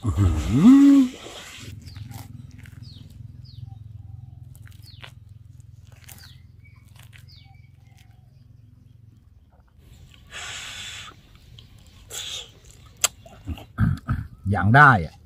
อย่างได้อะ